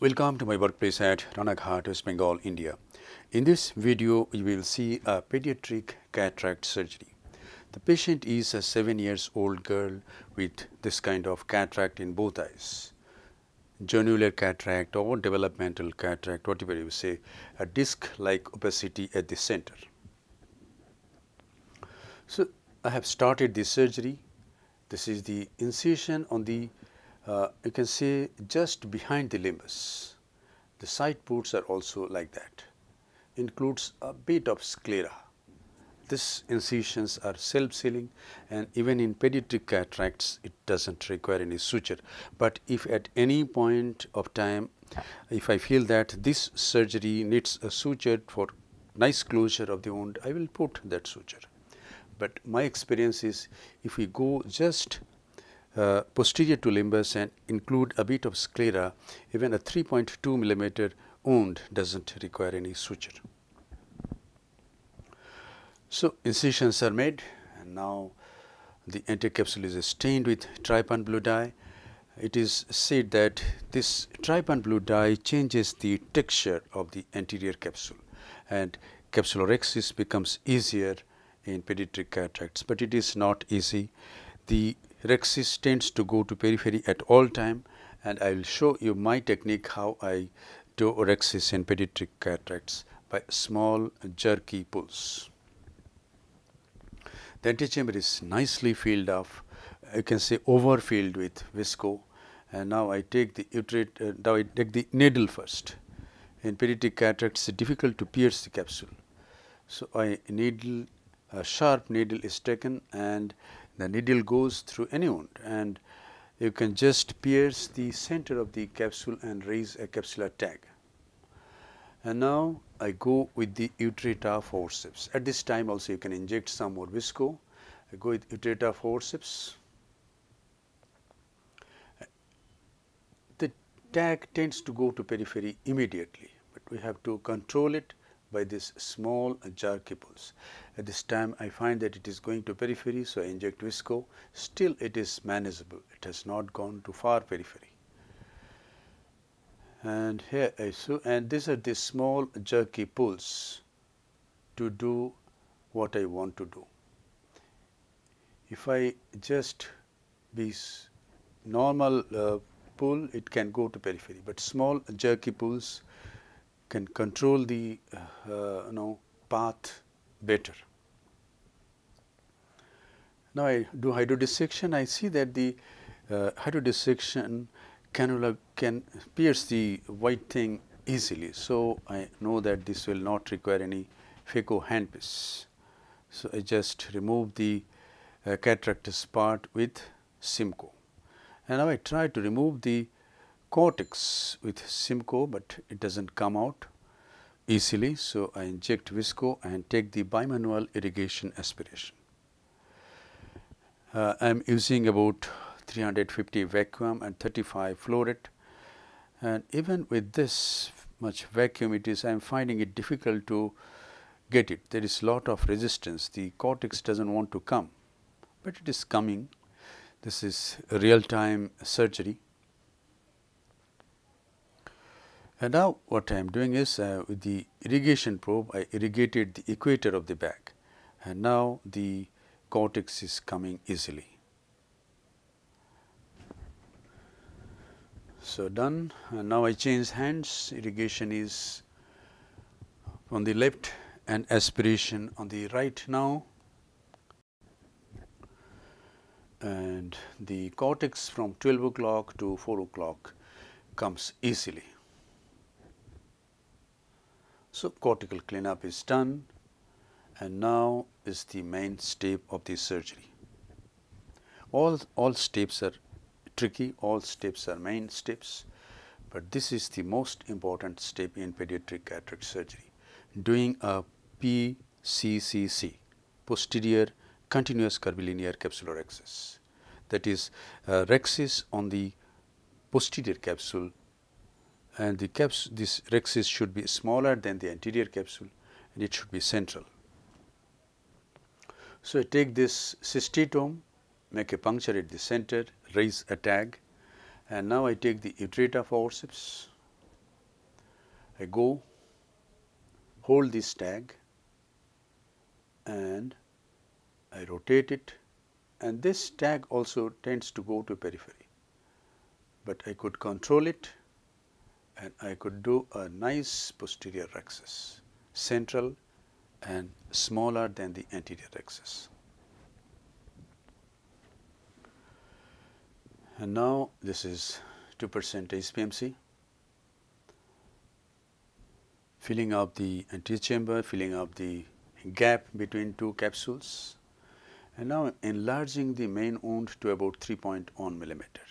Welcome to my workplace at Ranaghat, West Bengal, India. In this video, you will see a pediatric cataract surgery. The patient is a 7 years old girl with this kind of cataract in both eyes. Zonular cataract or developmental cataract, whatever you say, a disc-like opacity at the center. So, I have started the surgery. This is the incision on the uh, you can see just behind the limbus. The side ports are also like that, includes a bit of sclera. These incisions are self-sealing and even in pediatric cataracts it does not require any suture. But if at any point of time if I feel that this surgery needs a suture for nice closure of the wound, I will put that suture. But my experience is if we go just posterior to limbus and include a bit of sclera, even a 3.2 millimeter wound does not require any suture. So, incisions are made and now the anterior capsule is stained with trypan blue dye. It is said that this trypan blue dye changes the texture of the anterior capsule and capsulorhexis becomes easier in pediatric cataracts, but it is not easy. The rhexis tends to go to periphery at all time and I will show you my technique how I do rhexis in pediatric cataracts by small jerky pulls. The antechamber is nicely filled up, you can say overfilled with visco and now I take the Utrata, uh, now I take the needle first. In pediatric cataracts it is difficult to pierce the capsule. So, I needle a sharp needle is taken and the needle goes through any wound and you can just pierce the center of the capsule and raise a capsular tag. And now I go with the Utrata forceps. At this time also you can inject some more visco. I go with Utrata forceps. The tag tends to go to periphery immediately, but we have to control it by this small jerky pulse. At this time I find that it is going to periphery, so I inject visco, still it is manageable, it has not gone to far periphery. And here I so and these are the small jerky pulls to do what I want to do. If I just be normal uh, pull, it can go to periphery, but small jerky pulls can control the uh, you know path better. Now, I do hydrodissection, I see that the uh, hydrodissection cannula can pierce the white thing easily. So, I know that this will not require any phaco handpiece. So, I just remove the uh, cataractous part with Simcoe. And now I try to remove the cortex with Simcoe, but it does not come out easily. So, I inject visco and take the bimanual irrigation aspiration. Uh, I am using about 350 vacuum and 35 flow rate and even with this much vacuum it is I am finding it difficult to get it. There is lot of resistance, the cortex does not want to come, but it is coming. This is real time surgery And now what I am doing is uh, with the irrigation probe I irrigated the equator of the bag and now the cortex is coming easily. So, done and now I change hands irrigation is on the left and aspiration on the right now and the cortex from 12 o'clock to 4 o'clock comes easily. So, cortical cleanup is done and now is the main step of the surgery. All, all steps are tricky, all steps are main steps, but this is the most important step in pediatric cataract surgery, doing a PCCC, posterior continuous curvilinear capsulorhexis. That is uh, rhexis on the posterior capsule and the caps this rhexis should be smaller than the anterior capsule and it should be central. So, I take this cystitome, make a puncture at the center, raise a tag and now I take the Utrata forceps I go, hold this tag and I rotate it and this tag also tends to go to periphery. But I could control it and I could do a nice posterior rhexis, central and smaller than the anterior rhexis. And now this is 2 percent HPMC, filling up the anterior chamber, filling up the gap between two capsules and now enlarging the main wound to about 3.1 millimeter.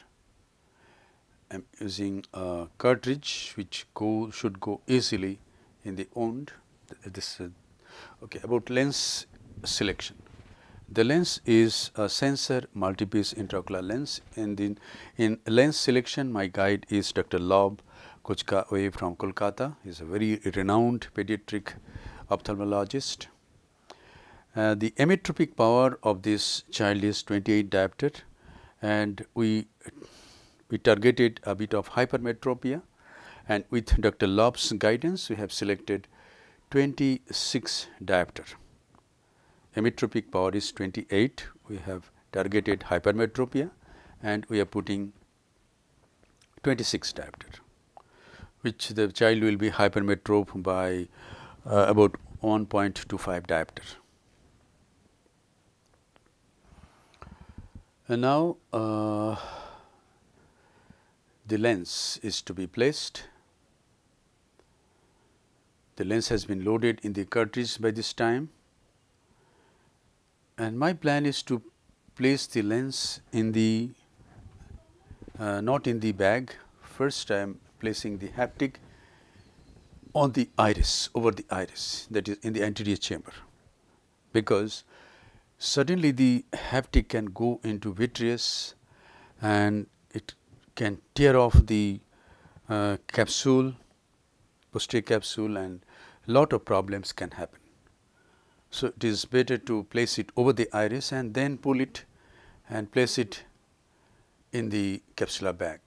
I am using a cartridge which go should go easily in the wound. This uh, okay about lens selection. The lens is a Sensar multipiece intraocular lens and in, in lens selection my guide is Dr. Lav Kochgaway from Kolkata. He is a very renowned pediatric ophthalmologist. Uh, the emmetropic power of this child is 28 diopter and we we targeted a bit of hypermetropia and with Dr. Lav's guidance we have selected 26 diopter. Emmetropic power is 28, we have targeted hypermetropia and we are putting 26 diopter which the child will be hypermetrop by uh, about 1.25 diopter. And now, uh, the lens is to be placed. The lens has been loaded in the cartridge by this time and my plan is to place the lens in the uh, not in the bag. First I am placing the haptic on the iris over the iris that is in the anterior chamber because suddenly the haptic can go into vitreous and it can tear off the uh, capsule, posterior capsule and lot of problems can happen. So, it is better to place it over the iris and then pull it and place it in the capsular bag.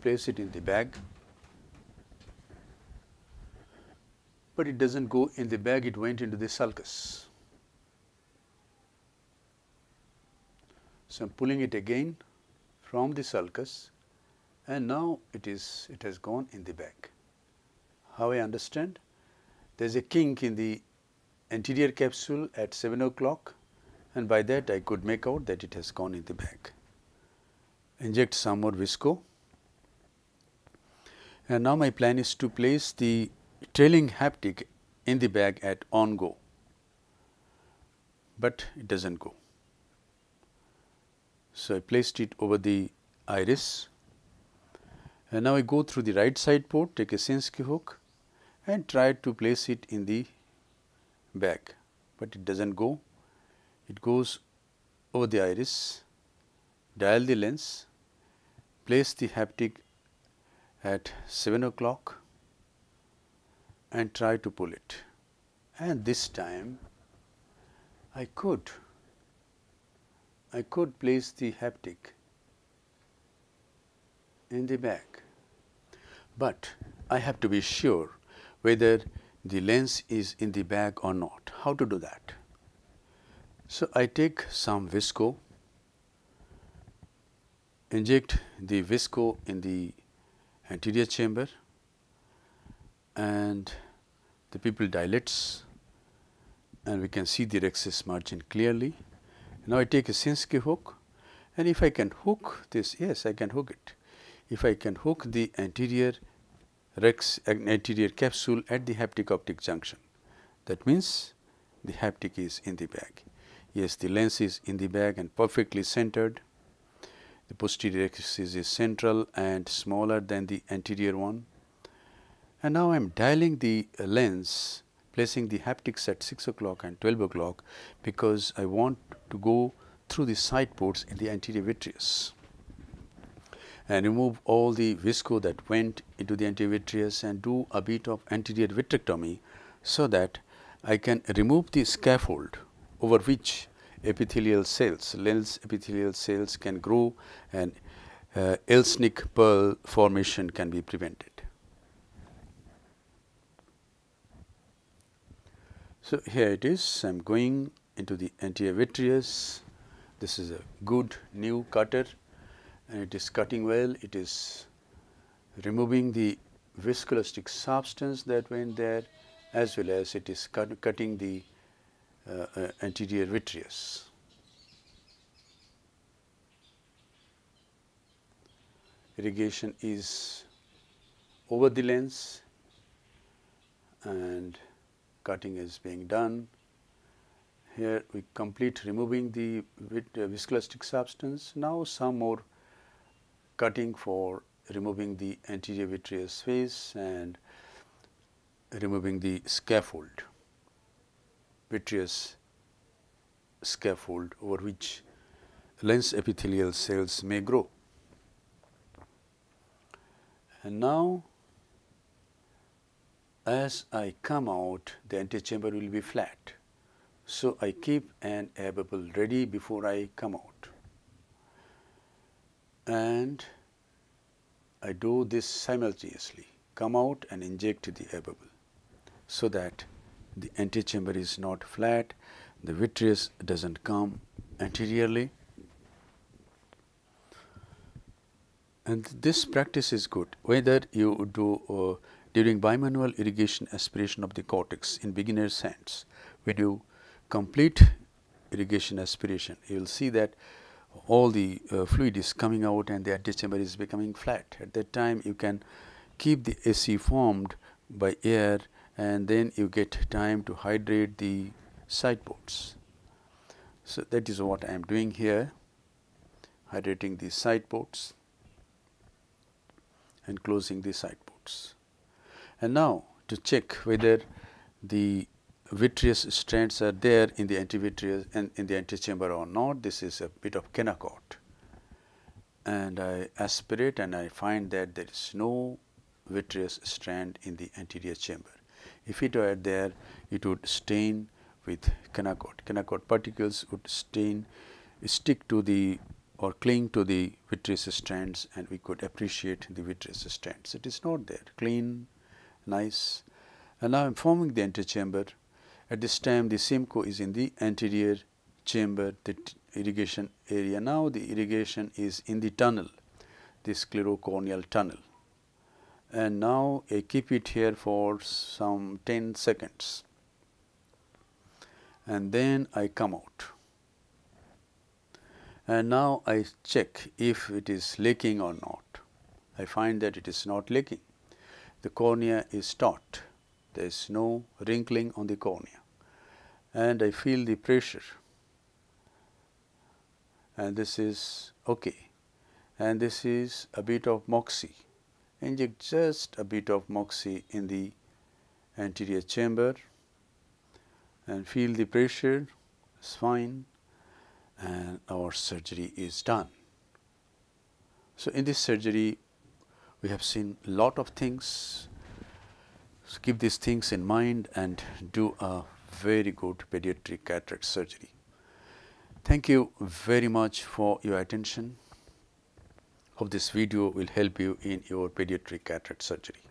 Place it in the bag, but it does not go in the bag, it went into the sulcus. So, I am pulling it again from the sulcus and now it is it has gone in the bag. How I understand? There is a kink in the anterior capsule at 7 o'clock and by that I could make out that it has gone in the bag. Inject some more visco and now my plan is to place the trailing haptic in the bag at on go, but it does not go. So, I placed it over the iris and now I go through the right side port, take a Sinskey hook and try to place it in the bag, but it does not go. It goes over the iris, dial the lens, place the haptic at 7 o'clock and try to pull it. And this time I could I could place the haptic in the bag, but I have to be sure whether the lens is in the bag or not. How to do that? So, I take some visco, inject the visco in the anterior chamber and the pupil dilates and we can see the rhexis margin clearly now, I take a Sinskey hook and if I can hook this, yes I can hook it. If I can hook the anterior rex uh, anterior capsule at the haptic optic junction, that means the haptic is in the bag. Yes, the lens is in the bag and perfectly centered. The posterior rhexis is central and smaller than the anterior one. And now I am dialing the lens placing the haptics at 6 o'clock and 12 o'clock because I want to go through the side ports in the anterior vitreous and remove all the visco that went into the anterior vitreous and do a bit of anterior vitrectomy so that I can remove the scaffold over which epithelial cells, lens epithelial cells can grow and uh, Elschnig pearl formation can be prevented. So, here it is. I am going into the anterior vitreous this is a good new cutter and it is cutting well. It is removing the viscoelastic substance that went there as well as it is cut, cutting the uh, uh, anterior vitreous. Irrigation is over the lens and cutting is being done. Here we complete removing the uh, viscoelastic substance. Now some more cutting for removing the anterior vitreous face and removing the scaffold, vitreous scaffold over which lens epithelial cells may grow. And now as I come out the antechamber will be flat. So, I keep an air bubble ready before I come out. And I do this simultaneously. Come out and inject the air bubble so that the antechamber is not flat, the vitreous does not come anteriorly. And this practice is good. Whether you do uh, during bimanual irrigation aspiration of the cortex in beginner's hands when you complete irrigation aspiration you will see that all the uh, fluid is coming out and the antechamber is becoming flat. At that time you can keep the AC formed by air and then you get time to hydrate the side ports. So, that is what I am doing here hydrating the side ports and closing the side ports. And now to check whether the vitreous strands are there in the antivitreous and in the antechamber or not. This is a bit of Kenacort and I aspirate and I find that there is no vitreous strand in the anterior chamber. If it were there, it would stain with Kenacort. Kenacort particles would stain, stick to the or cling to the vitreous strands and we could appreciate the vitreous strands. It is not there, clean, nice. And now I am forming the antechamber at this time the Simcoe is in the anterior chamber the irrigation area. Now the irrigation is in the tunnel the sclerocorneal tunnel and now I keep it here for some 10 seconds and then I come out and now I check if it is leaking or not. I find that it is not leaking. The cornea is taut. There is no wrinkling on the cornea. And I feel the pressure. And this is okay. And this is a bit of moxie. Inject just a bit of moxie in the anterior chamber and feel the pressure. Is fine. And our surgery is done. So, in this surgery we have seen lot of things so, keep these things in mind and do a very good pediatric cataract surgery. Thank you very much for your attention. Hope this video will help you in your pediatric cataract surgery.